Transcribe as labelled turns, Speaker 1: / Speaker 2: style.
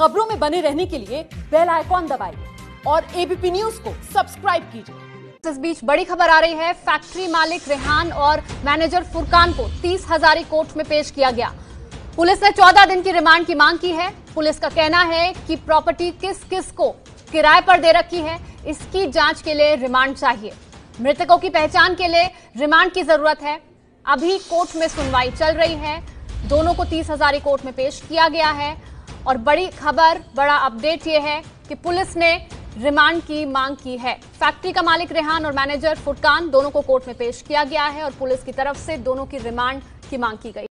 Speaker 1: खबरों में बने रहने के लिए बेल आइकॉन दबाइए और एबीपी न्यूज़ को सब्सक्राइब कीजिए।
Speaker 2: इस बीच बड़ी खबर आ रही है, फैक्ट्री मालिक रेहान और मैनेजर फुरकान को तीस हजारी कोर्ट में पेश किया गया। पुलिस ने चौदह दिन की रिमांड की मांग की है। पुलिस का कहना है कि प्रॉपर्टी किस किस को किराए पर दे रखी है, इसकी जाँच के लिए रिमांड चाहिए। मृतकों की पहचान के लिए रिमांड की ज़रूरत है। अभी कोर्ट में सुनवाई चल रही है। दोनों को तीस हजारी कोर्ट में पेश किया गया है। और बड़ी खबर, बड़ा अपडेट ये है कि पुलिस ने रिमांड की मांग की है। फैक्ट्री का मालिक रेहान और मैनेजर फुटकान दोनों को कोर्ट में पेश किया गया है और पुलिस की तरफ़ से दोनों की रिमांड की मांग की गई।